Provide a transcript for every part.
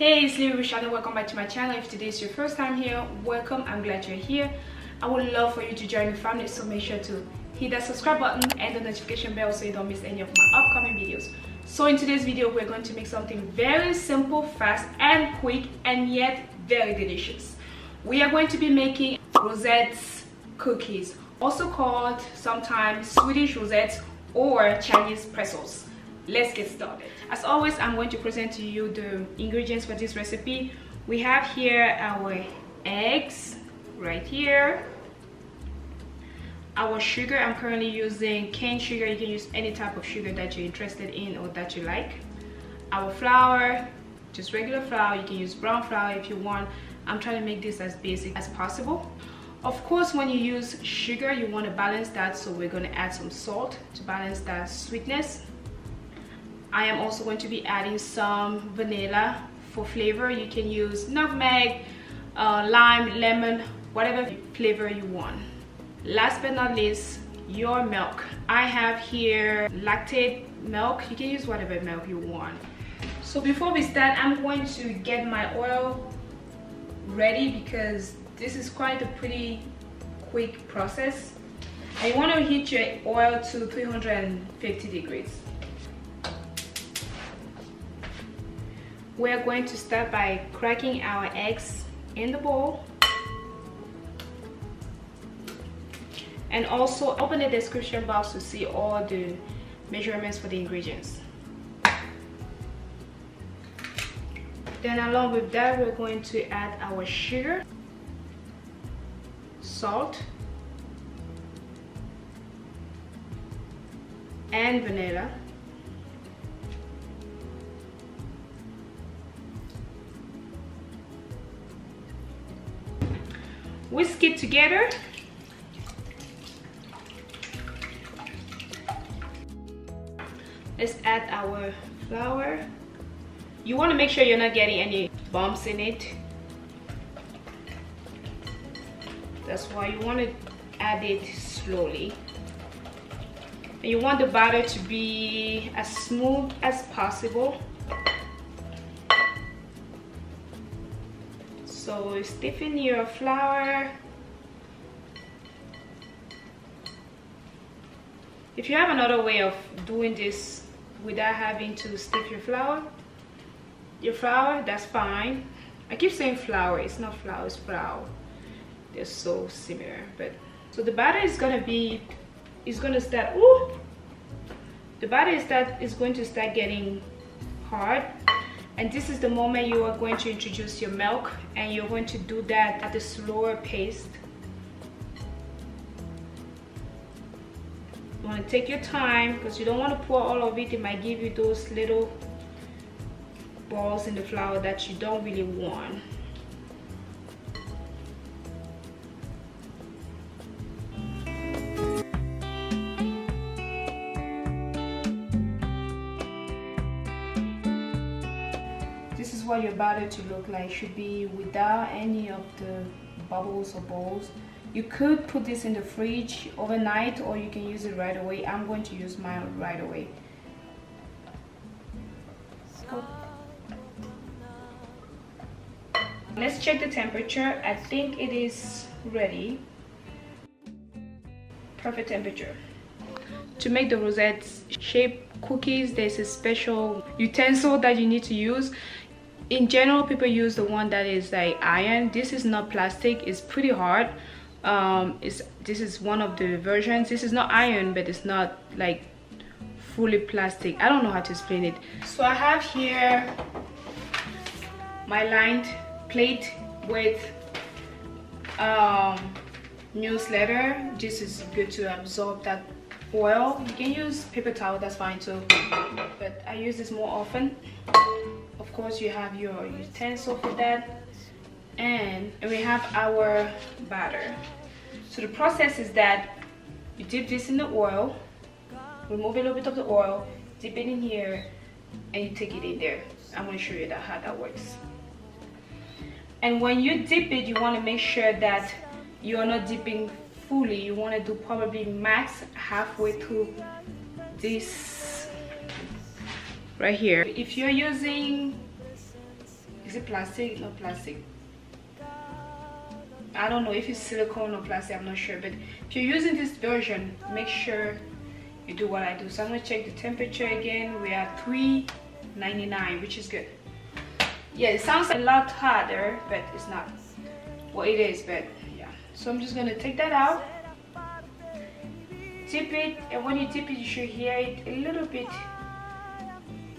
Hey, it's Lily Rishana. Welcome back to my channel. If today is your first time here, welcome. I'm glad you're here. I would love for you to join the family, so make sure to hit that subscribe button and the notification bell so you don't miss any of my upcoming videos. So in today's video, we're going to make something very simple, fast, and quick, and yet very delicious. We are going to be making rosettes cookies, also called sometimes Swedish rosettes or Chinese pretzels. Let's get started. As always, I'm going to present to you the ingredients for this recipe. We have here our eggs right here. Our sugar, I'm currently using cane sugar. You can use any type of sugar that you're interested in or that you like. Our flour, just regular flour. You can use brown flour if you want. I'm trying to make this as basic as possible. Of course, when you use sugar, you want to balance that. So we're going to add some salt to balance that sweetness. I am also going to be adding some vanilla for flavor. You can use nutmeg, uh, lime, lemon, whatever flavor you want. Last but not least, your milk. I have here lactate milk. You can use whatever milk you want. So before we start, I'm going to get my oil ready because this is quite a pretty quick process. You want to heat your oil to 350 degrees. We're going to start by cracking our eggs in the bowl. And also open the description box to see all the measurements for the ingredients. Then along with that, we're going to add our sugar, salt, and vanilla. Whisk it together. Let's add our flour. You want to make sure you're not getting any bumps in it. That's why you want to add it slowly. And you want the batter to be as smooth as possible. So stiffen your flour. If you have another way of doing this without having to stiff your flour, your flour, that's fine. I keep saying flour, it's not flour, it's flour. They're so similar, but so the batter is gonna be, is gonna start. Ooh, the batter is that is going to start getting hard and this is the moment you are going to introduce your milk and you're going to do that at a slower pace. You want to take your time because you don't want to pour all of it. It might give you those little balls in the flour that you don't really want your batter to look like should be without any of the bubbles or balls. You could put this in the fridge overnight or you can use it right away. I'm going to use mine right away. Let's check the temperature. I think it is ready. Perfect temperature. To make the rosette shape cookies there's a special utensil that you need to use in general people use the one that is like iron. This is not plastic. It's pretty hard. Um it's this is one of the versions. This is not iron but it's not like fully plastic. I don't know how to explain it. So i have here my lined plate with um newsletter. This is good to absorb that oil. You can use paper towel. That's fine too. But i use this more often of course you have your utensil for that. And we have our batter. So the process is that you dip this in the oil remove a little bit of the oil dip it in here and you take it in there. I'm going to show you that how that works. And when you dip it you want to make sure that you're not dipping fully. You want to do probably max halfway through this right here. If you're using is it plastic? Not plastic. I don't know if it's silicone or plastic I'm not sure but if you're using this version make sure you do what I do. So I'm gonna check the temperature again. We are 399 which is good. Yeah it sounds a lot harder but it's not well it is but yeah. So I'm just gonna take that out tip it and when you tip it you should hear it a little bit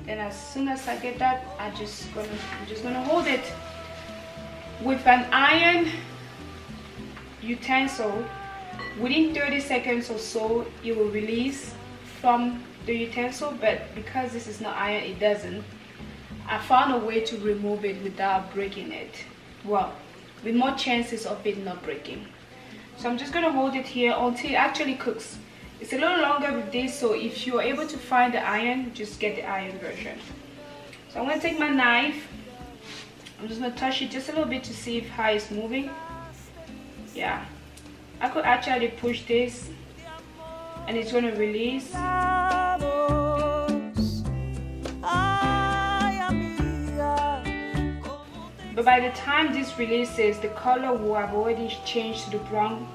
then as soon as I get that I just gonna I'm just gonna hold it. With an iron utensil within 30 seconds or so it will release from the utensil but because this is not iron it doesn't. I found a way to remove it without breaking it. Well with more chances of it not breaking. So I'm just gonna hold it here until it actually cooks it's a little longer with this so if you're able to find the iron just get the iron version. So I'm gonna take my knife. I'm just gonna touch it just a little bit to see if how it's moving. Yeah. I could actually push this and it's going to release. But by the time this releases the color will have already changed to the brown.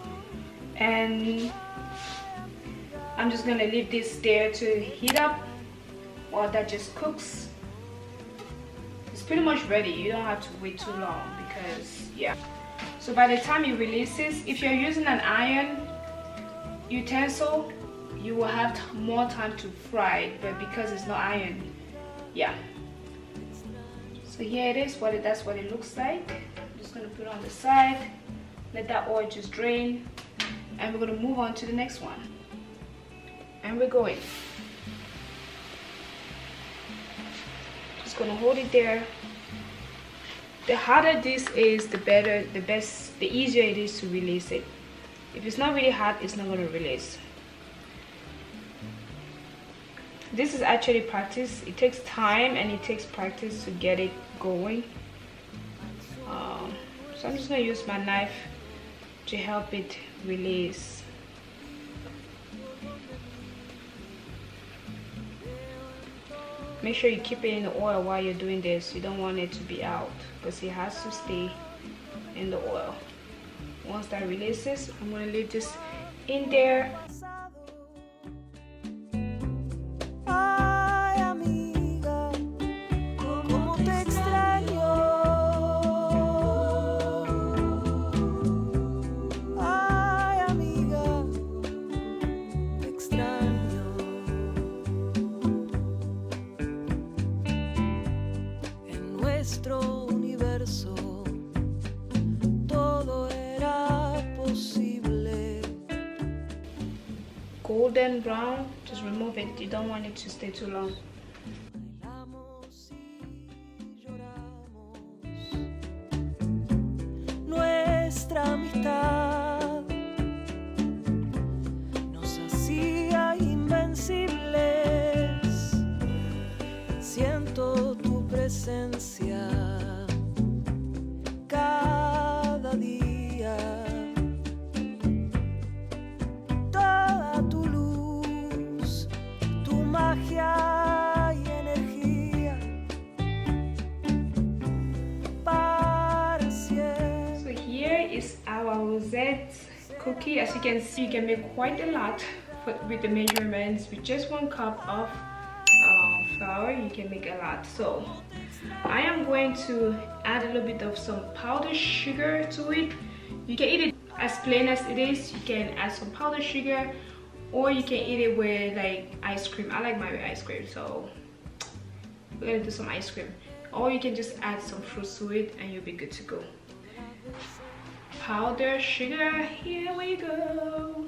And I'm just gonna leave this there to heat up while that just cooks. It's pretty much ready. You don't have to wait too long because yeah. So by the time it releases if you're using an iron utensil you will have more time to fry it but because it's not iron yeah. So here it is what it that's what it looks like. I'm just gonna put it on the side let that oil just drain and we're gonna move on to the next one and we're going. Just gonna hold it there. The harder this is the better the best the easier it is to release it. If it's not really hard it's not to release. This is actually practice. It takes time and it takes practice to get it going. Um, so I'm just to use my knife to help it release make sure you keep it in the oil while you're doing this. You don't want it to be out because it has to stay in the oil. Once that releases I'm to leave this in there golden brown just remove it. You don't want it to stay too long rosette cookie. As you can see you can make quite a lot with the measurements with just one cup of uh, flour. You can make a lot. So I am going to add a little bit of some powdered sugar to it. You can eat it as plain as it is. You can add some powdered sugar or you can eat it with like ice cream. I like my ice cream so we're gonna do some ice cream. Or you can just add some fruits to it and you'll be good to go powder sugar, here we go.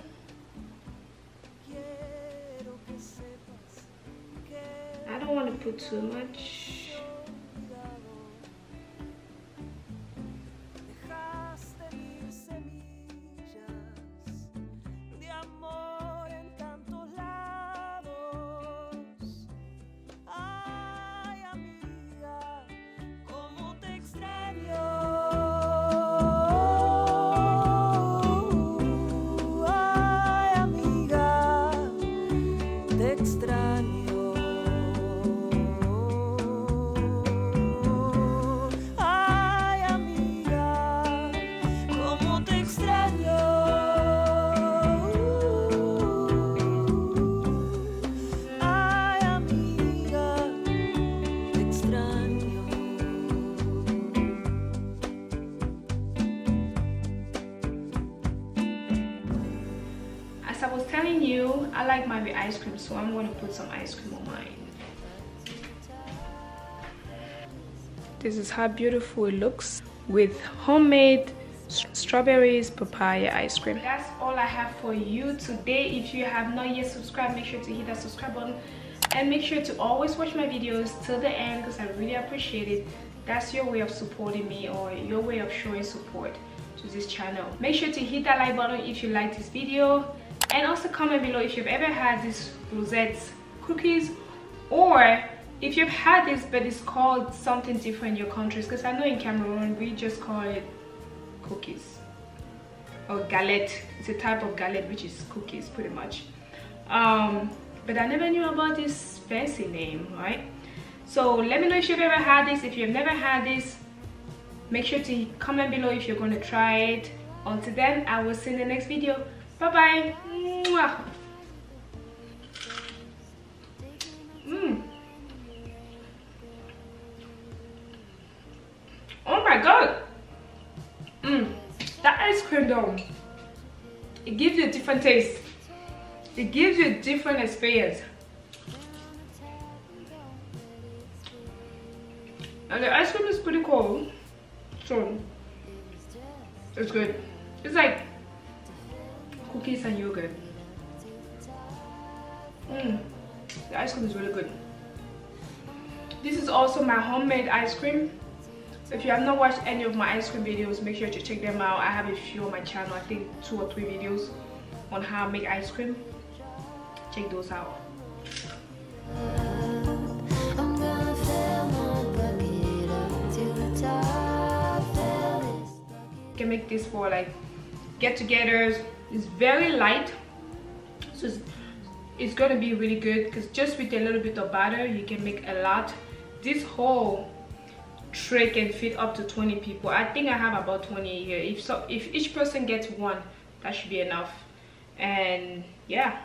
I don't want to put too much. Was telling you i like my ice cream so i'm going to put some ice cream on mine. This is how beautiful it looks with homemade strawberries papaya ice cream. That's all i have for you today. If you have not yet subscribed make sure to hit that subscribe button. And make sure to always watch my videos till the end because i really appreciate it. That's your way of supporting me or your way of showing support to this channel. Make sure to hit that like button if you like this video and also comment below if you've ever had these rosettes cookies or if you've had this but it's called something different in your countries. Because i know in cameroon we just call it cookies or galette. It's a type of galette which is cookies pretty much. Um, but i never knew about this fancy name right? So let me know if you've ever had this. If you've never had this make sure to comment below if you're going to try it. Until then i will see you in the next video. Bye bye mm. oh my god. Mm. that ice cream though it gives you a different taste. It gives you a different experience. And the ice cream is pretty cold. So it's good. It's like cookies and yogurt mm, the ice cream is really good. This is also my homemade ice cream. So if you have not watched any of my ice cream videos make sure to check them out. I have a few on my channel i think two or three videos on how i make ice cream. Check those out. Can make this for like get-togethers. It's very light so it's, it's gonna be really good because just with a little bit of butter you can make a lot. This whole tray can fit up to 20 people i think i have about 20 here if so if each person gets one that should be enough. And yeah